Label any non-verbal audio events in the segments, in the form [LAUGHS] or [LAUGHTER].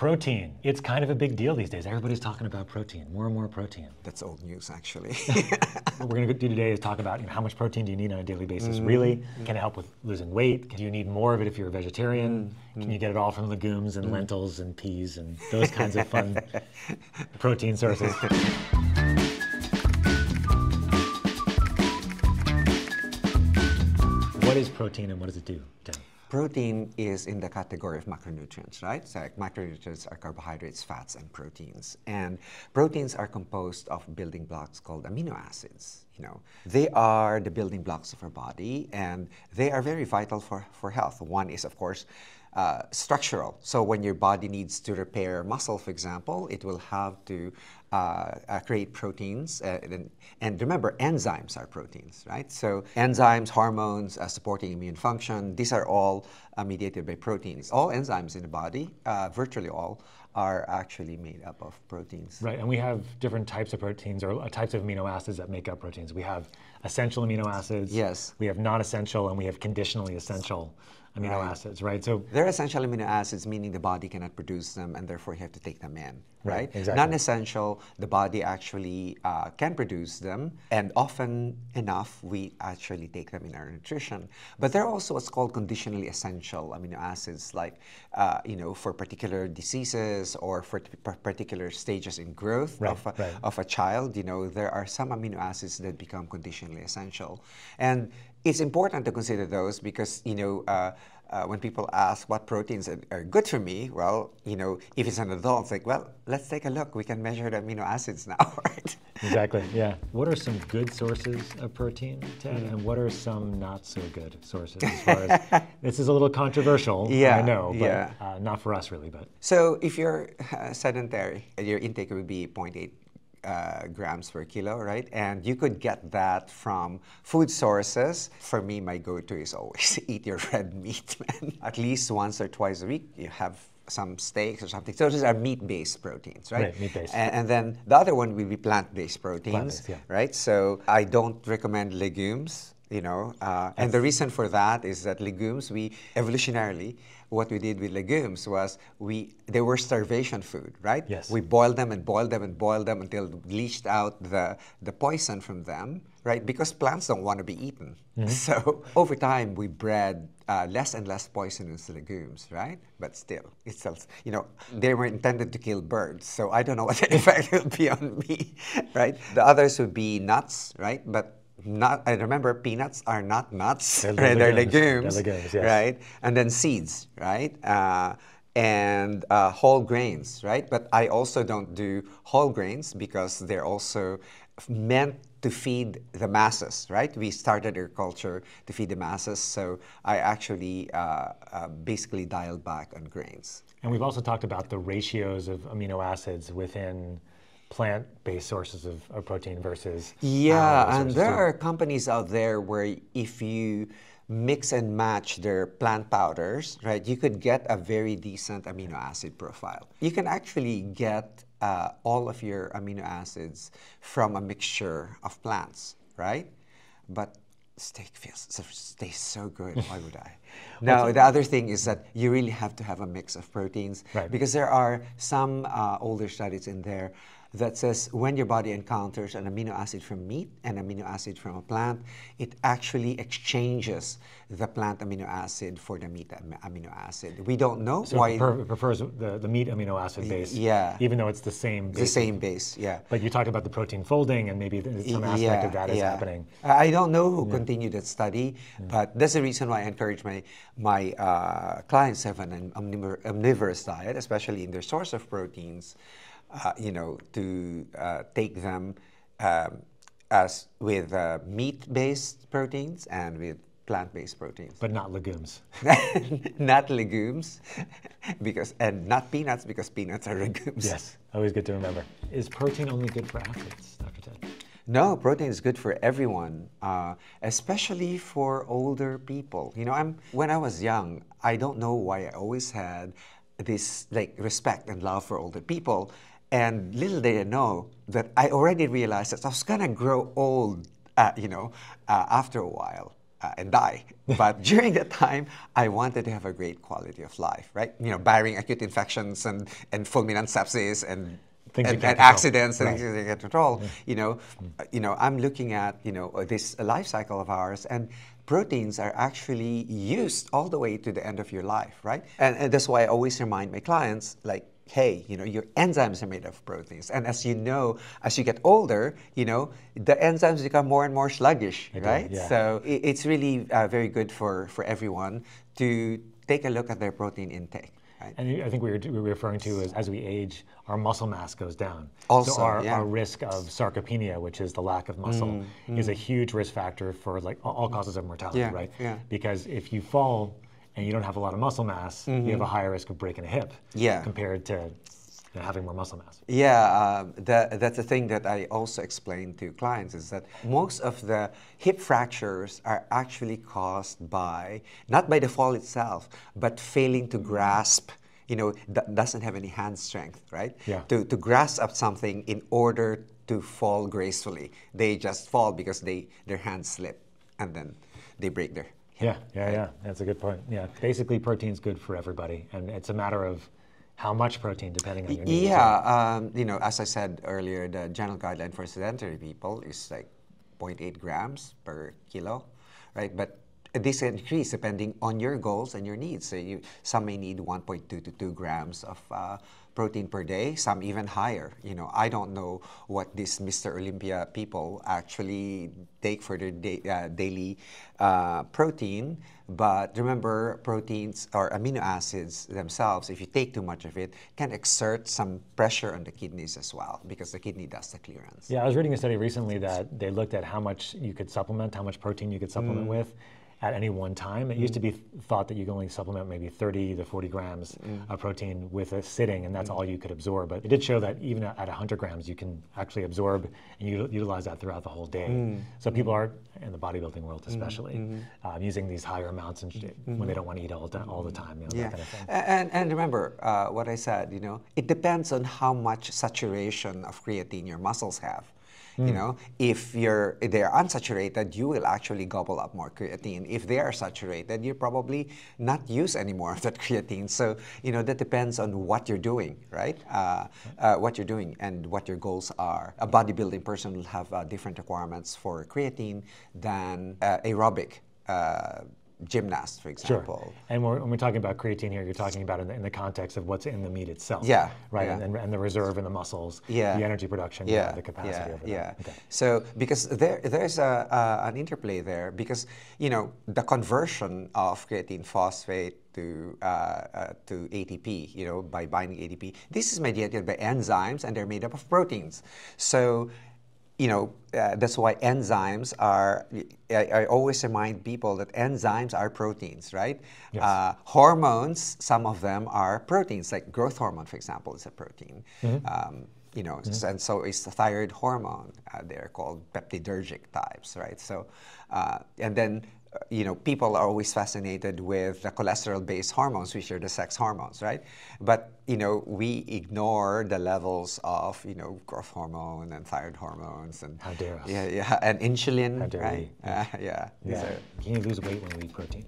Protein. It's kind of a big deal these days. Everybody's talking about protein, more and more protein. That's old news, actually. [LAUGHS] what we're going to do today is talk about you know, how much protein do you need on a daily basis, mm. really? Mm. Can it help with losing weight? Do you need more of it if you're a vegetarian? Mm. Can you get it all from legumes and mm. lentils and peas and those kinds of fun [LAUGHS] protein sources? what is protein and what does it do, Protein is in the category of macronutrients, right? So macronutrients are carbohydrates, fats, and proteins. And proteins are composed of building blocks called amino acids. You know, they are the building blocks of our body, and they are very vital for, for health. One is, of course, uh, structural. So when your body needs to repair muscle, for example, it will have to uh, uh, create proteins. Uh, and, and, remember, enzymes are proteins, right? So enzymes, hormones, uh, supporting immune function, these are all uh, mediated by proteins. All enzymes in the body, virtually all, are actually made up of proteins. Right, and we have different types of proteins or types of amino acids that make up proteins. We have essential amino acids. Yes. We have non-essential, and we have conditionally essential amino right. acids, right? So they're essential amino acids, meaning the body cannot produce them, and therefore you have to take them in, right? right? Exactly. Non-essential, the body actually uh, can produce them, and often enough we actually take them in our nutrition. But there are also what's called conditionally essential amino acids, like uh, you know for particular diseases or for particular stages in growth right, of, a, of a child. You know there are some amino acids that become conditionally essential, and it's important to consider those because you know uh, uh, when people ask what proteins are, are, good for me, well, you know, if it's an adult, it's like, well, let's take a look. We can measure the amino acids now, [LAUGHS] right? Exactly. Yeah. What are some good sources of protein, Ted, mm-hmm. and what are some not so good sources? As far as [LAUGHS] this is a little controversial. Yeah. I know, but yeah. uh, not for us really. But so if you're uh, sedentary, your intake would be 0.8 uh, grams per kilo, right? And you could get that from food sources. For me, my go-to is always [LAUGHS] eat your red meat, man. At least once or twice a week, you have some steaks or something. So those are meat-based proteins, right? right meat-based. And, and, then the other one will be plant-based proteins, yeah. right? So I don't recommend legumes, you know. Uh, and the reason for that is that legumes, we evolutionarily what we did with legumes was we they were starvation food, right? Yes. We boiled them and boiled them and boiled them until leached out the the poison from them, right? Because plants don't want to be eaten. Mm-hmm. [LAUGHS] So over time we bred uh, less and less poisonous legumes, right? But still, it's still, you know, they were intended to kill birds, so I don't know what the [LAUGHS] effect will be on me, right? The others would be nuts, right? But not I remember peanuts are not nuts. They're, right? they're legumes, they're legumes yes. right? And then seeds, right? Uh, and uh, whole grains, right? But I also don't do whole grains because they're also meant to feed the masses, right? We started agriculture to feed the masses, so I actually uh, uh, basically dialed back on grains. And we've also talked about the ratios of amino acids within plant-based sources of, of, protein versus yeah and there too. are companies out there where if you mix and match their plant powders right you could get a very decent amino acid profile you can actually get uh, all of your amino acids from a mixture of plants right but steak feels tastes so good. Why would I? [LAUGHS] Now the other thing is that you really have to have a mix of proteins right. because there are some uh, older studies in there that says when your body encounters an amino acid from meat and amino acid from a plant, it actually exchanges the plant amino acid for the meat amino acid. We don't know so why. it prefers the, the meat amino acid base. Yeah. Even though it's the same base. The same base, yeah. But you talked about the protein folding and maybe some aspect yeah, of that is yeah. happening. I don't know who yeah. continued that study, but that's the reason why I encourage my, my uh, clients to have an omnivorous diet, especially in their source of proteins uh, you know, to uh, take them um, as with uh, meat-based proteins and with plant-based proteins. But not legumes. [LAUGHS] not legumes, [LAUGHS] because and not peanuts because peanuts are legumes. Yes, always good to remember. Is protein only good for athletes, Dr. Ted? No, protein is good for everyone, uh, especially for older people. You know, I'm when I was young, I don't know why I always had this like respect and love for older people and little did I know that I already realized that I was gonna grow old, uh, you know, uh, after a while. uh, and die. [LAUGHS] But during that time, I wanted to have a great quality of life, right? You know, barring acute infections and, and fulminant sepsis and and, and accidents and Right. things you can't control. You know, uh, you know, I'm looking at you know this life cycle of ours, and proteins are actually used all the way to the end of your life, right? And, and that's why I always remind my clients, like, hey, you know, your enzymes are made of proteins, and as you know, as you get older, you know, the enzymes become more and more sluggish, do, right? yeah. So i- it's really uh, very good for for everyone to take a look at their protein intake. Right? And I think we were, we were referring to is as we age, our muscle mass goes down. Also, so our, yeah. our risk of sarcopenia, which is the lack of muscle, is a huge risk factor for like all, all causes of mortality, Yeah, right? yeah. Because if you fall and you don't have a lot of muscle mass, you have a higher risk of breaking a hip. Yeah. Compared to you know, having more muscle mass. Yeah, um, that, that's the thing that I also explain to clients is that most of the hip fractures are actually caused by, not by the fall itself, but failing to grasp, you know, that doesn't have any hand strength, right? Yeah. To, to grasp up something in order to fall gracefully. They just fall because they, their hands slip and then they break their Yeah, yeah, yeah. That's a good point. Yeah. Basically, protein's good for everybody, and it's a matter of how much protein depending on your needs. Yeah, um, you know, as I said earlier, the general guideline for sedentary people is like 0.8 grams per kilo, right? But this increase depending on your goals and your needs. So you, some may need 1.2 to 2 grams of uh, protein per day, some even higher. You know, I don't know what these Mr. Olympia people actually take for their da- uh, daily uh, protein. But remember, proteins or amino acids themselves, if you take too much of it, can exert some pressure on the kidneys as well because the kidney does the clearance. Yeah, I was reading a study recently that they looked at how much you could supplement, how much protein you could supplement Mm. with at any one time. It used to be thought that you could only supplement maybe 30 to 40 grams Mm. of protein with a sitting, and that's all you could absorb. But it did show that even at 100 grams, you can actually absorb and you utilize that throughout the whole day. Mm. So people are, in the bodybuilding world Mm-hmm. especially, um, using these higher amounts and sh- when they don't want to eat all, the- all the time, you know, Yeah, that kind of thing. And, and remember uh, what I said. You know, it depends on how much saturation of creatine your muscles have. You know, if you're they're unsaturated, you will actually gobble up more creatine. If they are saturated, you probably not use any more of that [LAUGHS] creatine. So you know that depends on what you're doing, right? Uh, uh, what you're doing and what your goals are. A bodybuilding person will have uh, different requirements for creatine than uh, aerobic uh, gymnast, for Sure. example. And when we're talking about creatine here, you're talking about in the, in the context of what's in the meat itself. Yeah, Right. yeah. And, and the reserve in the muscles. Yeah. The energy production. yeah, The capacity yeah, of it. yeah. Okay. So because there there's a, uh, an interplay there because you know the conversion of creatine phosphate to uh, uh, to ATP, you know, by binding ATP, this is mediated by enzymes and they're made up of proteins. So you know, uh, that's why enzymes are, I, I always remind people that enzymes are proteins, right? Yes. Uh, hormones, some of them are proteins, like growth hormone, for example, is a protein. Um, you know, s- and so is the thyroid hormone. Uh, they're called peptidergic types, right? So, uh, and then, you know, people are always fascinated with the cholesterol-based hormones, which are the sex hormones, right? But, you know, we ignore the levels of, you know, growth hormone and thyroid hormones and How dare us. yeah, yeah, and insulin, How dare right? we. [LAUGHS] Uh, yeah. Yeah. Can you lose weight when we eat protein?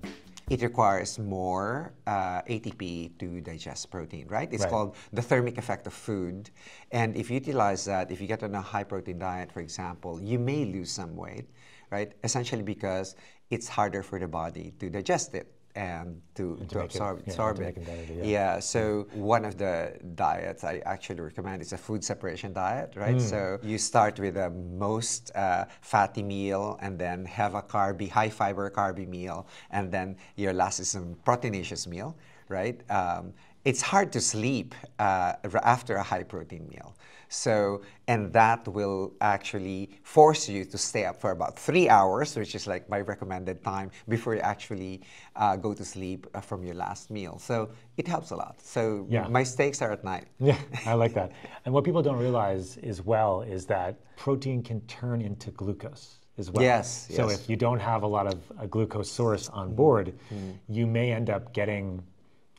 it requires more uh, ATP to digest protein, right? It's Right. called the thermic effect of food. And if you utilize that, if you get on a high protein diet, for example, you may lose some weight, right? Essentially because it's harder for the body to digest it and to, to to make it- absorb, yeah, absorb it. it better, yeah. yeah, so one of the diets I actually recommend is a food separation diet, right? So you start with the most uh, fatty meal and then have a carby, high fiber carby meal, and then your last is some proteinaceous meal, right? Um, it's hard to sleep uh, after a high protein meal. So, and that will actually force you to stay up for about three hours, which is like my recommended time before you actually uh, go to sleep uh, from your last meal. So it helps a lot. So Yeah. my steaks are at night. Yeah, [LAUGHS] I like that. And what people don't realize as well is that protein can turn into glucose as well. Yes, So yes. if you don't have a lot of a glucose source on board, Mm-hmm. you may end up getting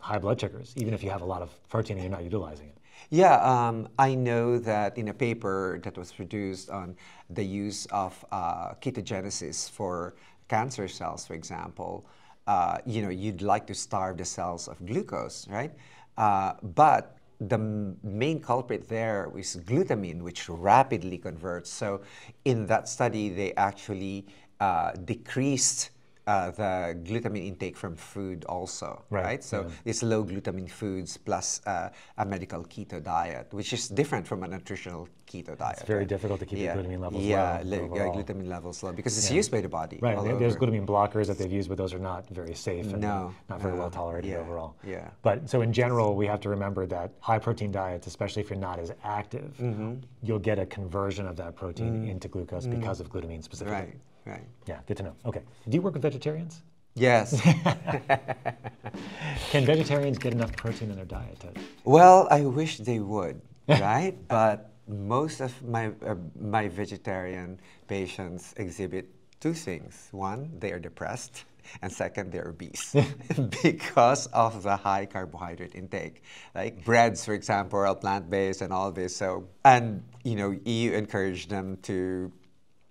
high blood sugars, even if you have a lot of protein and you're not utilizing it. Yeah, um, I know that in a paper that was produced on the use of uh, ketogenesis for cancer cells, for example, uh, you know, you'd like to starve the cells of glucose, right? Uh, but the main culprit there is glutamine, which rapidly converts. So, in that study, they actually uh, decreased uh, the glutamine intake from food also, Right, right? So yeah. these low glutamine foods plus uh, a medical keto diet, which is different from a nutritional keto diet. It's very right? difficult to keep your glutamine levels yeah, low. Yeah, glutamine levels low because it's Yeah. used by the body. Right, there's over. glutamine blockers that they've used, but those are not very safe and No, not very no, well tolerated yeah, overall. yeah. But so in general, we have to remember that high protein diets, especially if you're not as active, Mm-hmm. you'll get a conversion of that protein into glucose because of glutamine specifically. Mm. Right, right. Yeah, good to know. Okay. Do you work with vegetarians? Yes. [LAUGHS] Can vegetarians get enough protein in their diet? To, well, I wish they would, [LAUGHS] right? but most of my uh, my vegetarian patients exhibit two things. One, they are depressed. And second, they're obese [LAUGHS] because of the high carbohydrate intake. Like breads, for example, are plant-based and all this. So, and you know, you encourage them to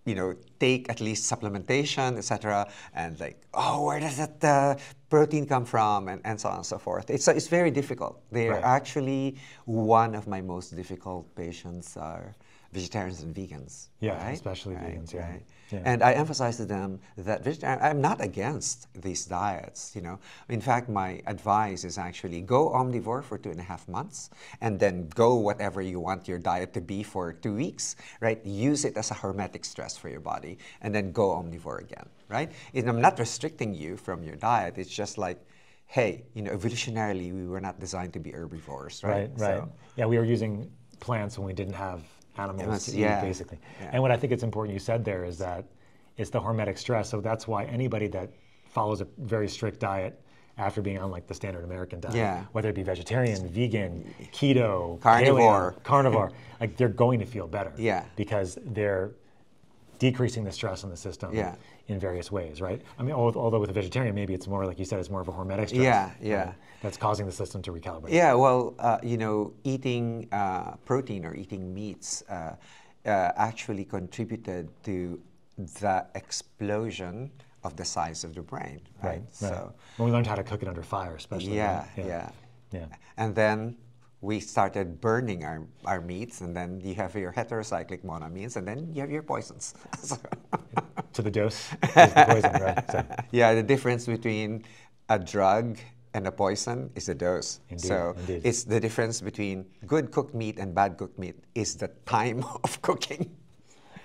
you know, take at least supplementation, etc. And like, oh, where does that uh, protein come from, and, and so on and so forth. It's it's very difficult. They are Right. actually one of my most difficult patients are vegetarians and vegans. Yeah, right? especially Right, vegans, yeah. right. Yeah. And I emphasize to them that vegetarian, I'm not against these diets. You know, in fact, my advice is actually go omnivore for two and a half months, and then go whatever you want your diet to be for two weeks. Right? Use it as a hormetic stress for your body, and then go omnivore again. Right? And I'm not restricting you from your diet. It's just like, hey, you know, evolutionarily we were not designed to be herbivores. Right? right, right. So- Yeah, we were using plants when we didn't have animals to yeah, basically. yeah. And what I think it's important you said there is that it's the hormetic stress. So that's why anybody that follows a very strict diet after being on like the standard American diet, Yeah. whether it be vegetarian, vegan, keto, Carnivore. paleo, carnivore, like they're going to feel better. Yeah. Because they're decreasing the stress on the system Yeah. in various ways, right? I mean, although with a vegetarian, maybe it's more like you said, it's more of a hormetic stress. Yeah, yeah. right, That's causing the system to recalibrate. Yeah, well, uh, you know, eating uh, protein or eating meats uh, uh, actually contributed to the explosion of the size of the brain, right? Right, right. So, when we learned how to cook it under fire, especially. yeah, right? yeah, yeah. And then we started burning our, our meats, and then you have your heterocyclic monoamines, and then you have your poisons. [LAUGHS] So- To the dose [LAUGHS] is the poison, right? So, yeah, the difference between a drug and a poison is the dose. Indeed, so indeed. it's the difference between good cooked meat and bad cooked meat is the time [LAUGHS] of cooking.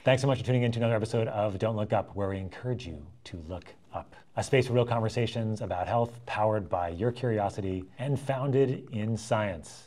thanks so much for tuning in to another episode of Don't Look Up, where we encourage you to look up. A space for real conversations about health, powered by your curiosity and founded in science.